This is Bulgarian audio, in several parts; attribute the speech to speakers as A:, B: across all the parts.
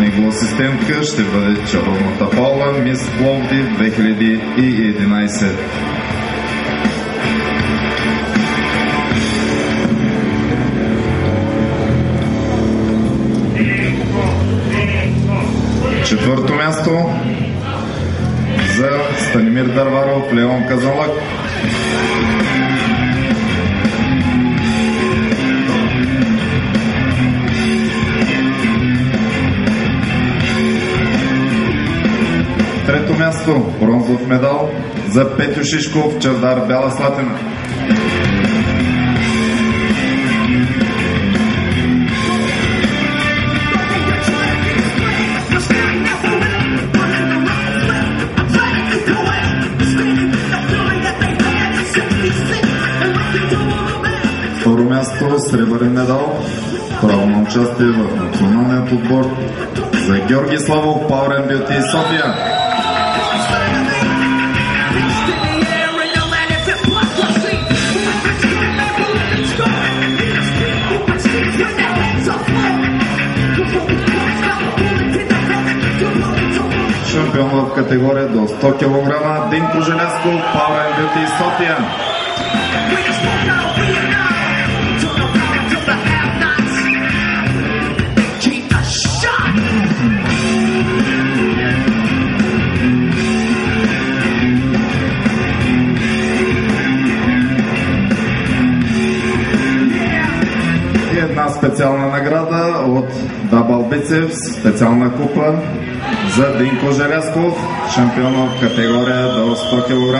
A: Негова асистентка ще бъде чаровната Паула Мис Пловди 2011. Четвърто място за Станимир Дърваров, Леон Казанлък. Трето място, бронзов медал за Петю Шишков, Чавдар Бяла Слатина. Второ място, сребърен медал, право на участие в националният отбор за Георги Славов, Power Beauty София. Шампион в категория до 100 кг Динко Желязков, and Beauty София. Специална награда от Double Biceps, специална купа за Динко Желязков, шампион в категория до 100 кг.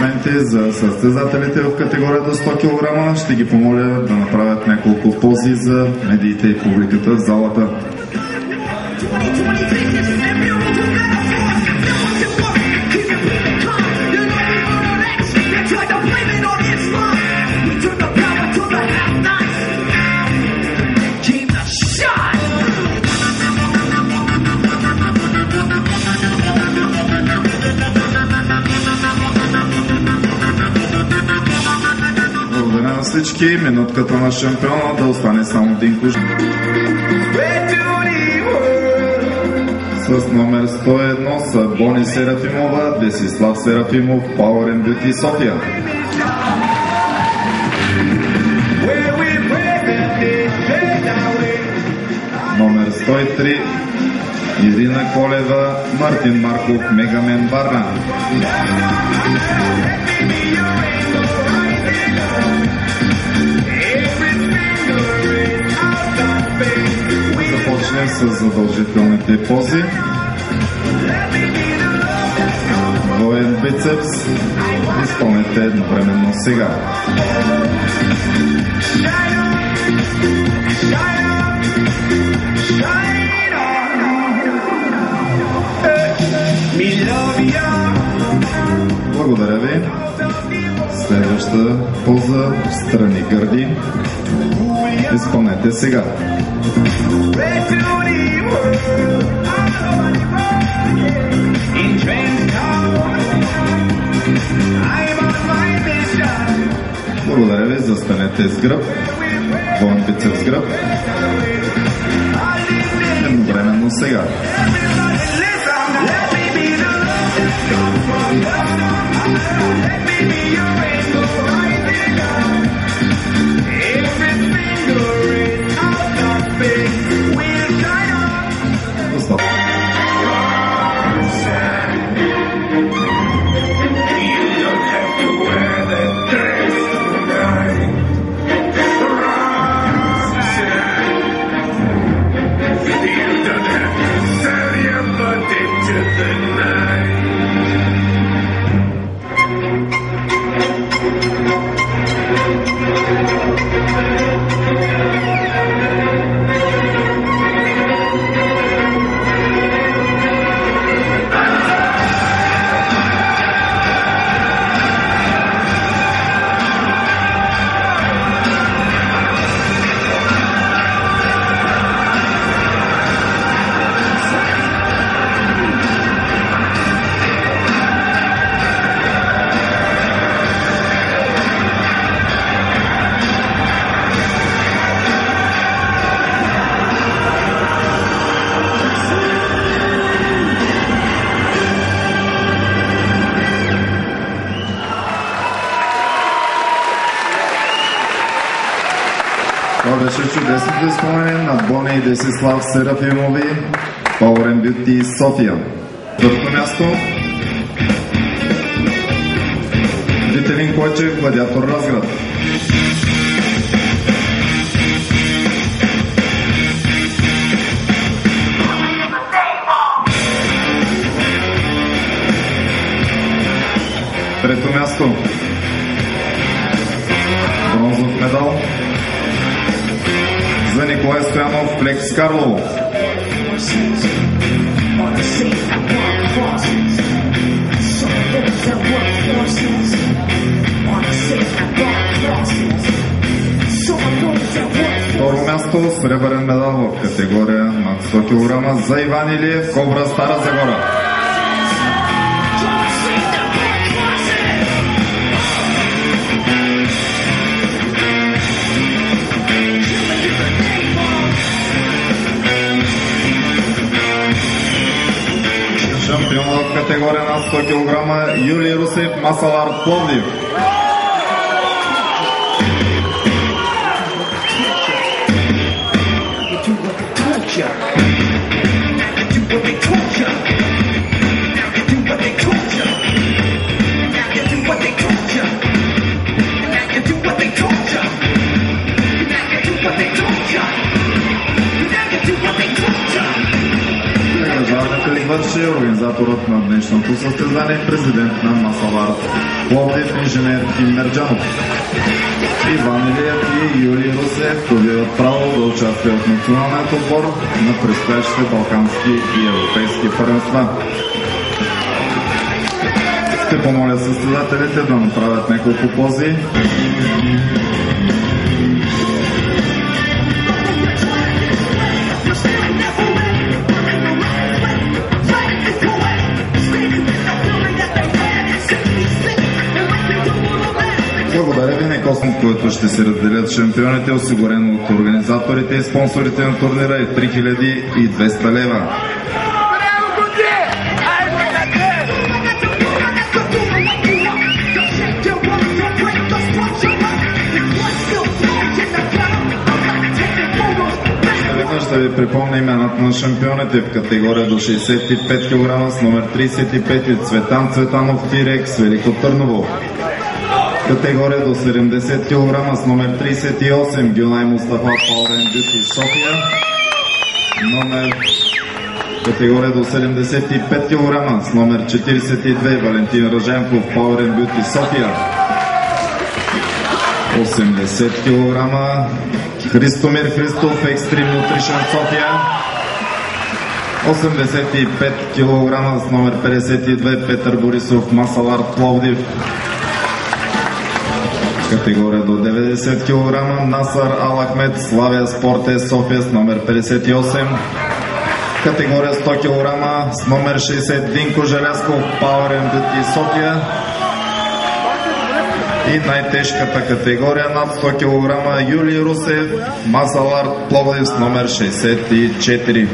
A: Аплодисменти за състезателите в категорията 100 кг. Ще ги помоля да направят няколко пози за медиите и публиката в залата. Всички. Минутката на шампиона да остане само Динко. С номер 101 са Бони Серафимова, Десислав Серафимов, Power and Beauty София. Номер 103 Ирина Колева, Мартин Марков, Мегамен Варна. Започнем с задължителните пози. Двоен бицепс. Изпълнете едновременно сега. Благодаря ви. Следваща поза страни гърди. Изпълнете сега. Благодаря ви. Застанете с гръб. Двоен бицеп с гръб. Едновременно сега. Достатъчно. Чудесното изпълнение на Бони и Десислав Серафимови, Power Beauty София. Първото място Вителин Койчев, Гладиатор Разград. Флекс Карлово. Второ място, сребърен медал в категория над 100 кг за Иван Илиев, Кобра Стара Загора. Категория на 100 кг Юлий Русев, Масалар Пловдив. Извърши организаторът на днешното състезание, президент на Масалар Пловдив, инженер Тим Мерджанов. Иван Илиев и Юлий Русев добиват право да участват в националният отбор на предстоящите балкански и европейски първенства. Ще помоля състезателите да направят няколко пози. Космос, който ще се разделят шампионите, осигурено от организаторите и спонсорите на турнира е 3200 лева. Да ви припомня имената на шампионите в категория до 65 кг с номер 35 Цветан Цветанов Тирекс, Велико Търново. Категория до 70 кг с номер 38 Гюнай Мустафа Power Beauty София. Номер Категория до 75 кг с номер 42 Валентин Ръженков Power Beauty София. 80 кг Христомир Христов Extreme Nutrition София. 85 кг с номер 52 Петър Борисов Масалар Пловдив. Категория до 90 кг Насар Алахмед Славия Спорте София с номер 58. Категория 100 кг с номер 60 Динко Желязков Power Beauty София. И най-тежката категория над 100 кг Юлий Русев Масалар Пловдив с номер 64.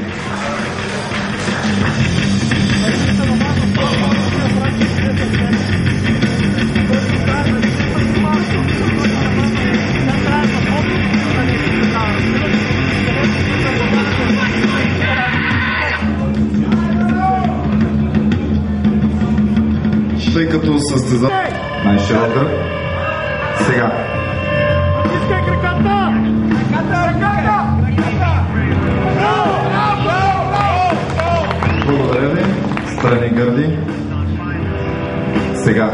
A: Състеза най-широк кръг. Сега.
B: Искай краката! Краката! Браво!
A: Благодаря ви. Страни гърди. Сега.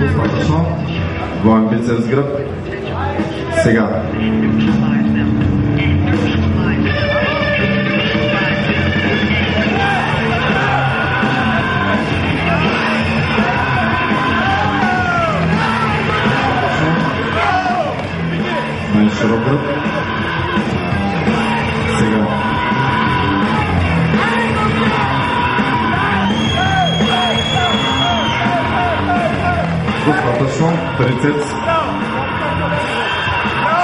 A: Достатъчно. Двоен бицепс гръб. Сега. se regroupe. C'est bon. Groupe,
B: attention, tête.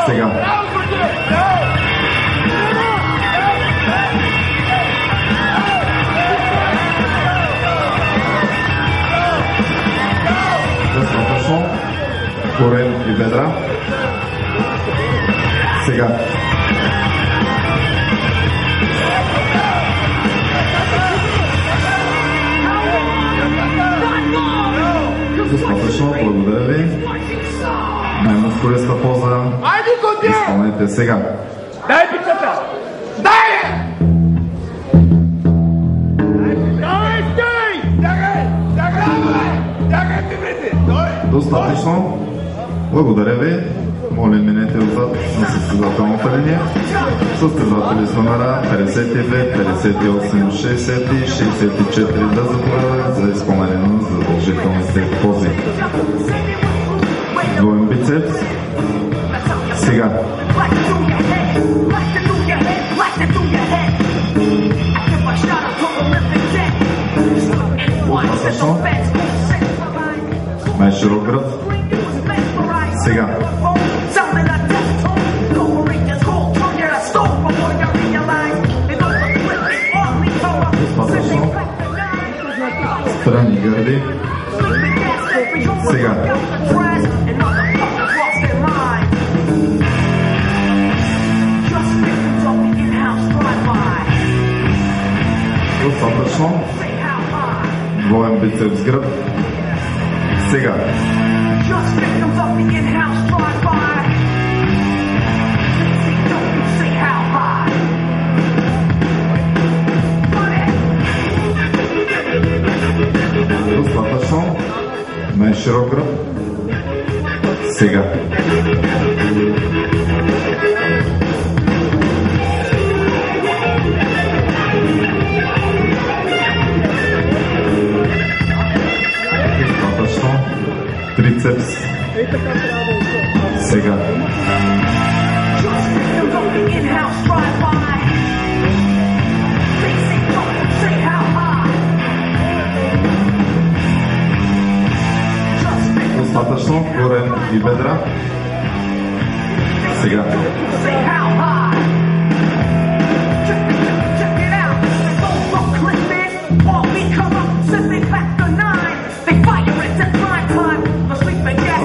B: C'est
A: bon. Attention, et Сега. Достатъчно, благодаря ви. Най-мускулеста поза. Изпълнете сега.
B: Дай пицата! Дай!
A: Достатъчно. Благодаря ви. Моля, минете отзад на състезателната линия. Състезатели с номера 52, 58, 60 и 64 да заповядат за изпълнение на задължителните пози. Двоен бицепс. Сега. Най-широк гръб. Сега. Страни гърди. Сега. Достатъчно. Двоен бицепс гръб. Сега.
C: Just victims of the in-house
A: Достатъчно. Най-широк гръб. Сега. Достатъчно. Трицепс. Сега.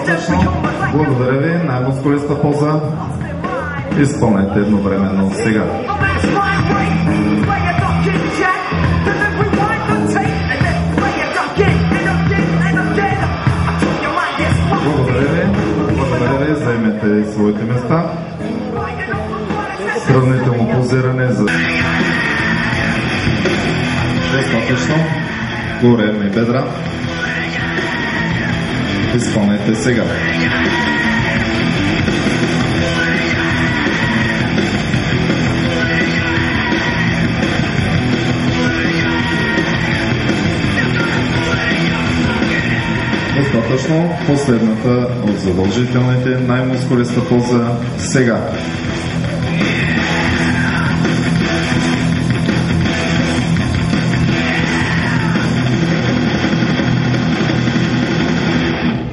A: Достатъчно.
C: home like
A: Благодаря ви. Най-мускулиста поза. Изпълнете едновременно сега. Своите места. Сравнително позиране за... Достатъчно. Корем и бедра. Изпълнете сега. Достатъчно. Последната от задължителните най-мускулиста поза сега.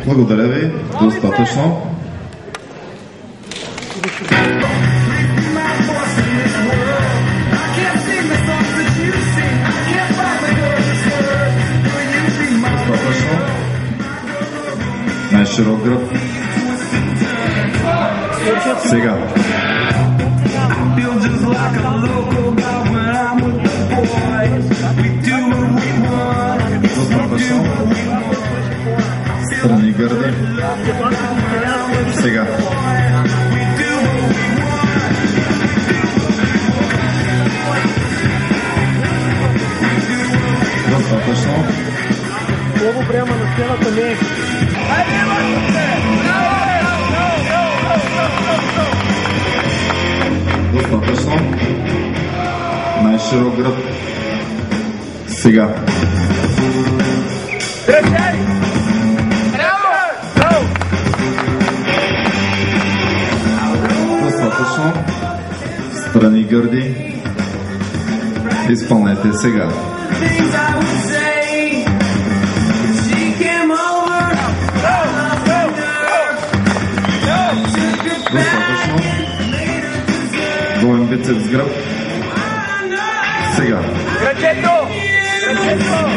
A: Благодаря ви. Достатъчно.
D: Want.
A: Достатъчно. Страни гърди. Сега. Достатъчно.
E: Много приема на сцената не
B: Маркоте!
A: Достатъчно. Най-широк гръб. Сега.
B: Кръчай!
A: Достатъчно. Страни гърди. Изпълнете сега. бицепс гръб. Сега.
B: Кръчето! Кръчето!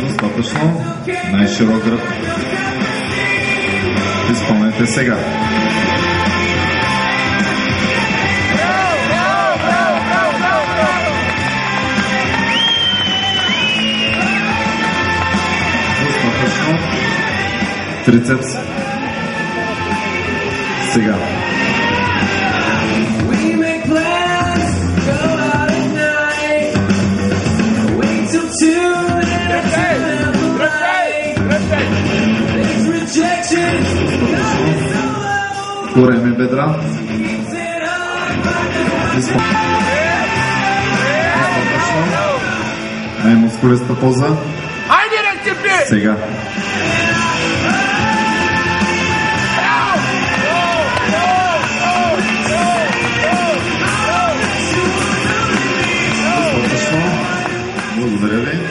D: Достатъчно.
A: Най-широк гръб. Изпълнете сега.
D: So low.
A: Кореми бедра. Най-мускулиста поза.
B: Разцепи!
A: Сега. Благодаря ви.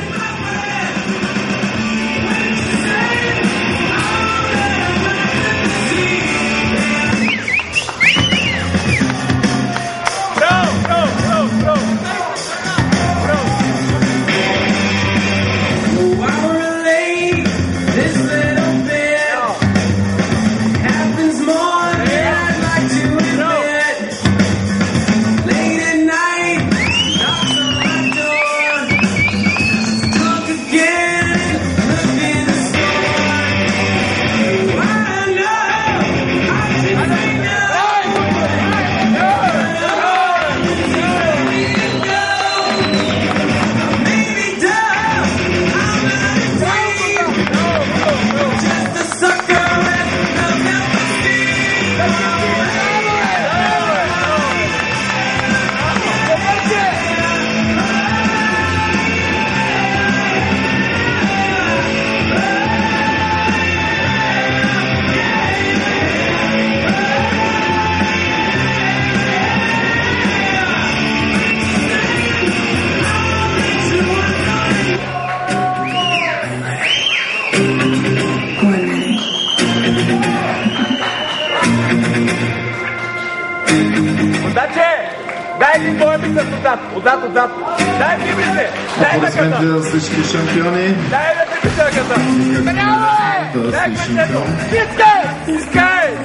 A: Аплодисменти за всички шампиони.
B: Дай да къса! Браво!
A: Да
B: Дай
A: шампион.
B: Стискай! Стискай!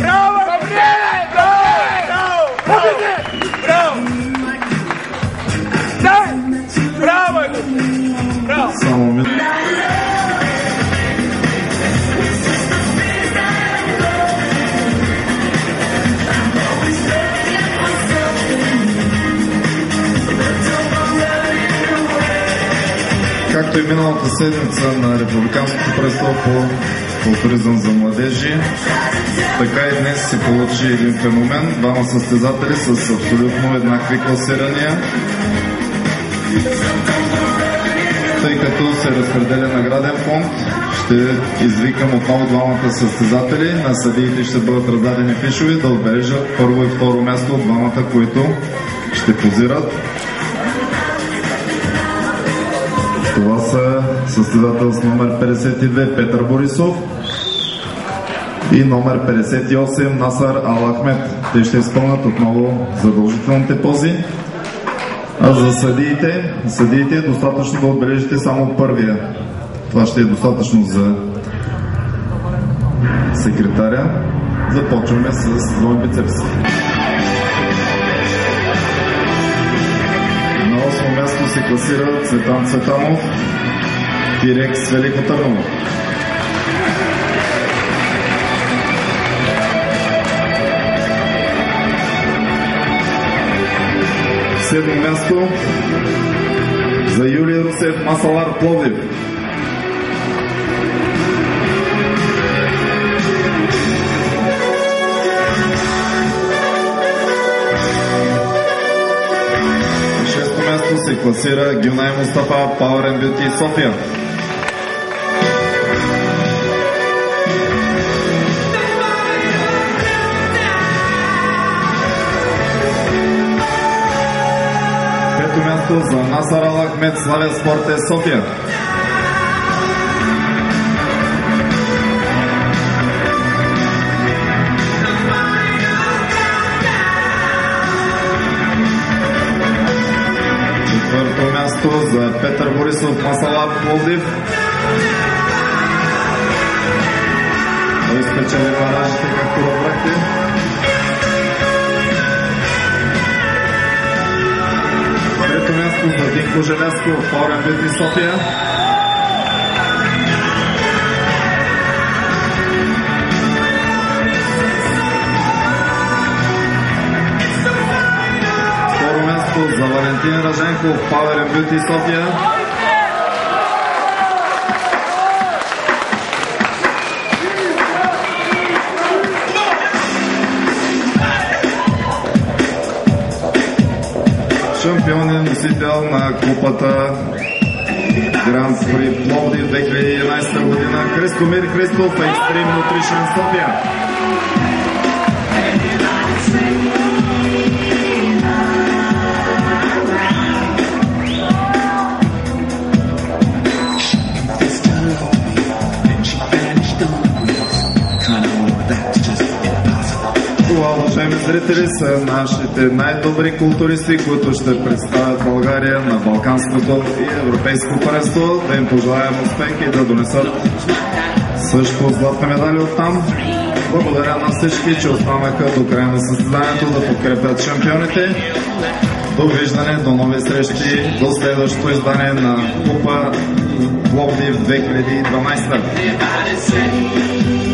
B: Браво, Габриеле! Браво! Браво! Браво! Дай! Браво! Браво!
A: Само ми. Както и миналата седмица на Републиканското престо по културизъм за младежи, така и днес се получи един феномен. Двама състезатели с абсолютно еднакви класирания. Тъй като се разпределя награден фонд, ще извикам отново двамата състезатели. На съдиите ще бъдат раздадени фишове да отбележат първо и второ място от двамата, които ще позират. Това са състезател с номер 52 Петър Борисов и номер 58 Насар Алахмет. Те ще изпълнят отново задължителните пози. А за съдиите, съдиите е достатъчно да отбележите само първия. Това ще е достатъчно за секретаря. Започваме с двоен бицепс. Се класира Цветан Цветанов, Тирекс Велико Търново. Седмо място за Юлия Русев Масалар Пловдив. Класира Гюнай Мустафа Power Beauty София. Пето място за Насар Алахмед Славя Спорт е София. Янкова за Петър Борисов Масала Пловдив. Той баражите, както разбрахте. Трето място за Динко Желязков, Форен Бити София. Валентин Раженков, Power Beauty София. Шампион и носител на купата Гранд При Пловди 2011 година Христомир Христов, Extreme Nutrition София. Уважаеми зрители, са нашите най-добри културисти, които ще представят България на Балканското и Европейско първенство. Да им пожелаем успех и да донесат също златни медали от там. Благодаря на всички, че останаха до края на състезанието да подкрепят шампионите. Довиждане, до нови срещи, до следващото издание на Купа Пловдив 2012.
D: Everybody say,